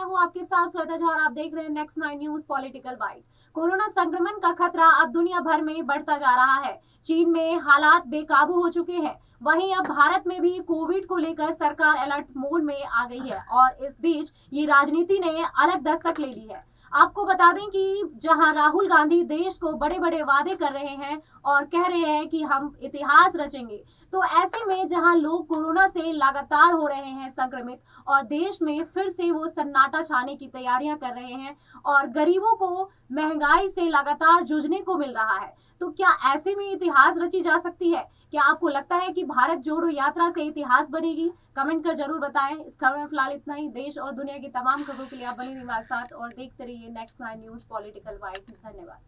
आपके साथ श्वेता झा और आप देख रहे हैं next nine news political bite corona संक्रमण का खतरा अब दुनिया भर में बढ़ता जा रहा है। चीन में हालात बेकाबू हो चुके हैं। वहीं अब भारत में भी कोविड को लेकर सरकार अलर्ट मोड में आ गई है और इस बीच ये राजनीति ने अलग दस्तक ले ली है। आपको बता दें कि जहाँ राहुल गांधी देश को बड़े बड़े वादे कर रहे हैं और कह रहे हैं कि हम इतिहास रचेंगे तो ऐसे में जहाँ लोग कोरोना से लगातार हो रहे हैं संक्रमित और देश में फिर से वो सन्नाटा छाने की तैयारियाँ कर रहे हैं और गरीबों को महँगाई से लगातार जूझने को मिल रहा है। तो क्या ऐसे में इतिहास रची जा सकती है? क्या आपको लगता है कि भारत जोड़ो यात्रा से इतिहास बनेगी? कमेंट कर ज़रूर बताएँ। इस खबर में फ़िलहाल इतना ही। देश और दुनिया की तमाम खबरों के लिए आप बने हमारे साथ और देखते रहिए next nine news political bite धन्यवाद।